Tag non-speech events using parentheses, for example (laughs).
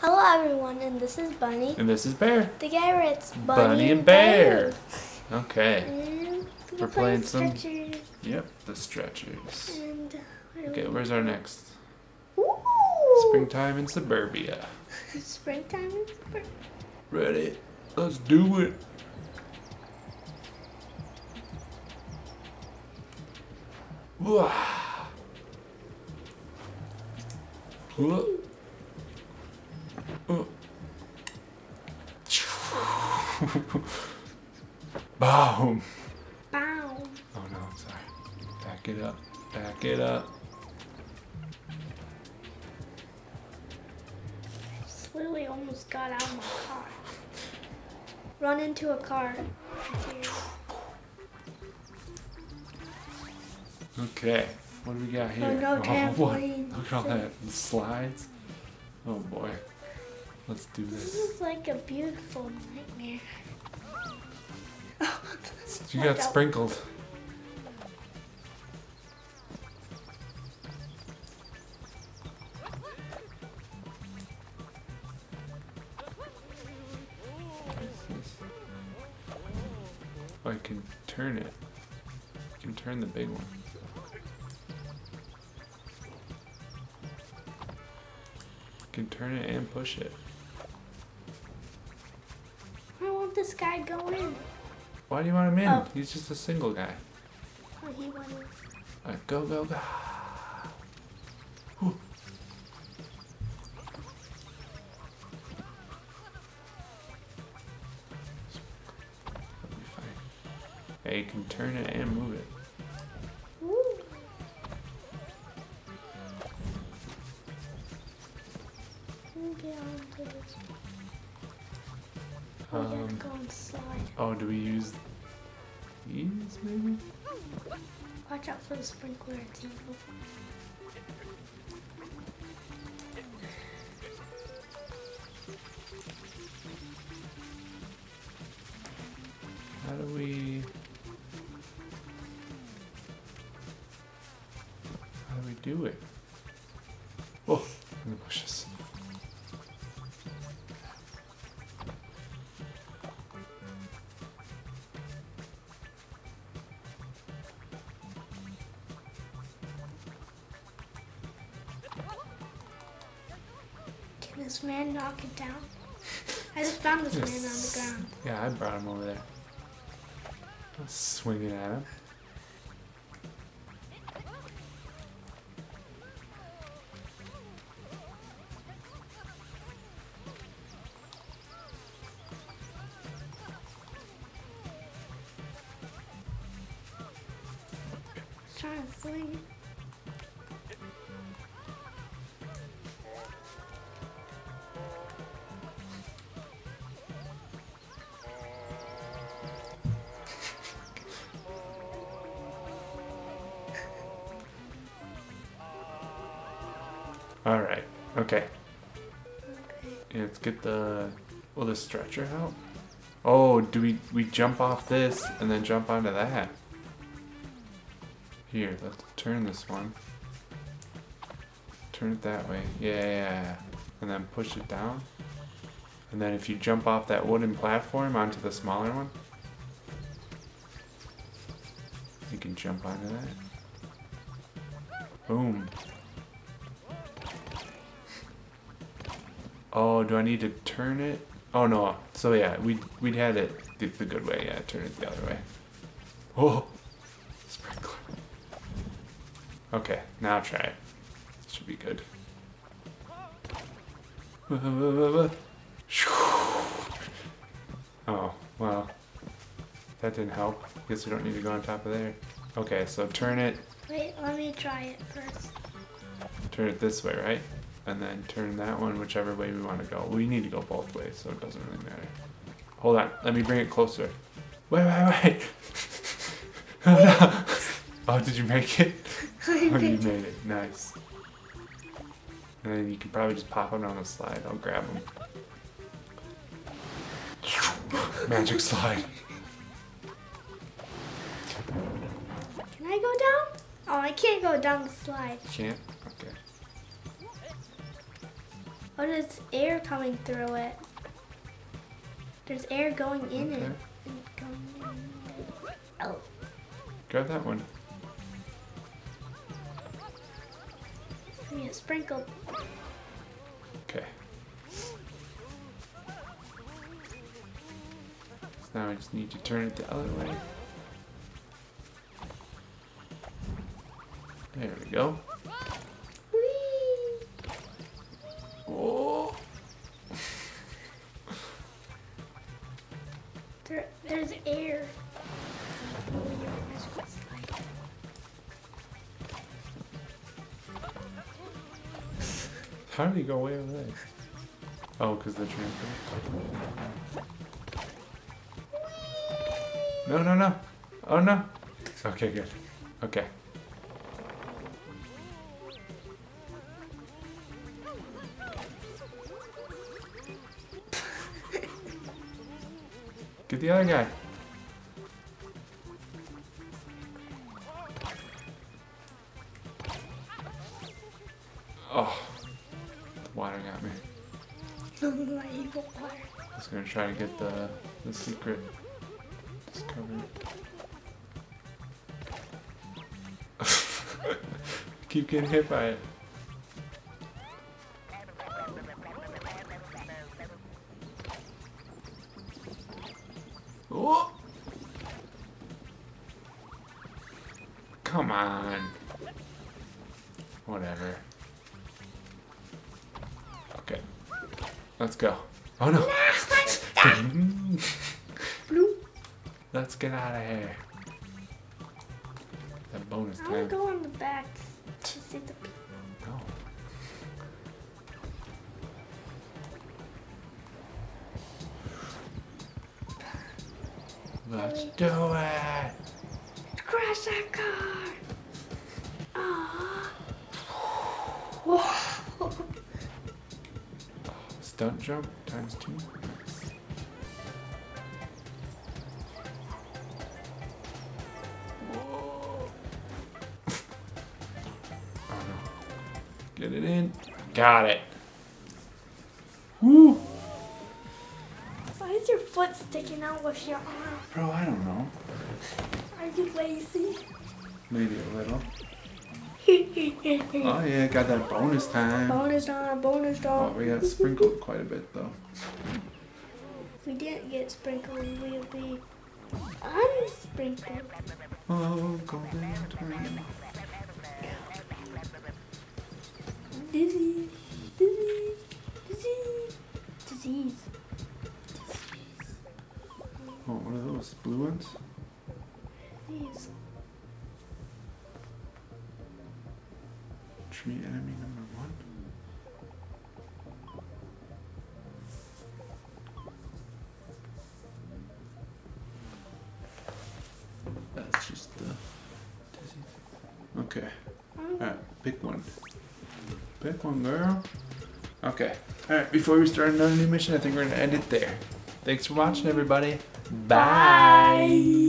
Hello everyone, and this is Bunny. And this is Bear. Together it's Bunny, Bunny and Bear. Okay. And We're playing some- stretchers. Yep, the stretchers. And uh, Okay, where's our next? Ooh. Springtime in suburbia. (laughs) Springtime in spring. Ready? Let's do it. Wah. Wah. (laughs) Boom. Bow. Oh no, I'm sorry. Back it up. Back it up. Just literally almost got out of my car. Run into a car. Okay. What do we got here? Oh, no (laughs) what? Look at all that. The slides. Oh boy. Let's do This this. is like a beautiful nightmare. (laughs) You got sprinkled. What is this? Oh, I can turn it. I can turn the big one. I can turn it and push it. This guy go in. Why do you want him in? Oh. He's just a single guy. Oh, he. Alright, go, go, go. Whew. That'll be fine. Yeah, you can turn it and move it. Um. Oh, do we use these maybe? Watch out for the sprinkler, it's evil. How do we. How do we do it? Oh, in the bushes. Can this man knock it down? I just found this man on the ground. Yeah, I brought him over there. I was swinging at him. Trying to swing it. All right. Okay. Let's get the. Will the stretcher help? Oh, do we we jump off this and then jump onto that? Here, let's turn this one. Turn it that way. Yeah. And then push it down. And then if you jump off that wooden platform onto the smaller one, you can jump onto that. Boom. Oh, do I need to turn it? Oh no. So yeah, we we'd had it the, the good way. Yeah, turn it the other way. Oh, sprinkler. Okay, now try it. Should be good. (laughs) Oh well, that didn't help. Guess we don't need to go on top of there. Okay, so turn it, Wait, let me try it first. turn it this way, right? And then turn that one whichever way we want to go. We need to go both ways, so it doesn't really matter. Hold on, let me bring it closer. Wait, wait, wait. (laughs) oh, (laughs) no. oh, did you make it? (laughs) I Oh, you made it. Nice. And then you can probably just pop them on the slide. I'll grab them. Magic slide. Can I go down? Oh, I can't go down the slide. Can't? Oh, there's air coming through it. There's air going in Okay. it. and going in. Oh, Grab that one. give me a sprinkle. Okay. So now I just need to turn it the other way. There we go. Oh. There, there's air. How did he go way over there? Oh, because the trampoline. No, no, no. Oh, no. Okay, good. Okay. Get the other guy. Oh, water got me. My evil water. I was gonna try to get the the secret discovered. (laughs) Keep getting hit by it. Let's go. Oh no. (laughs) Bloop. Let's get out of here. That bonus I want time. to go on the back to see the. No. Let's do it. Crash that car! Aww. Stunt jump times two. Whoa. oh no. Get it in. Got it. Woo! Why is your foot sticking out with your arm? Bro, I don't know. Are you lazy? Maybe a little. Oh yeah, got that bonus time. bonus on, bonus Oh, dog. we got sprinkled quite a bit though. If we didn't get sprinkled, we would be unsprinkled. Oh, golden time. Disease, disease, disease, disease. Oh, what are those? Blue ones? Disease. Tree enemy number one. That's just the. Okay. Hmm. Alright, pick one. Pick one, girl. Okay. Alright, before we start another new mission, I think we're gonna end it there. Thanks for watching, everybody. Bye. Bye.